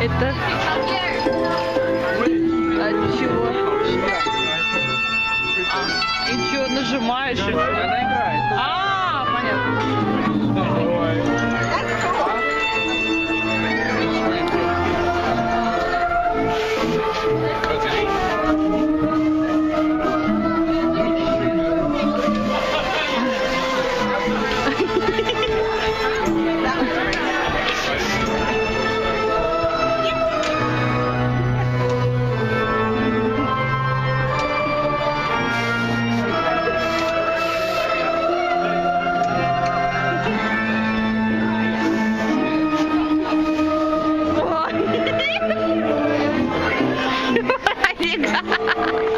Это от чего? А, и что, нажимаешь? И... Она играет. А, понятно. Давай. Kollege.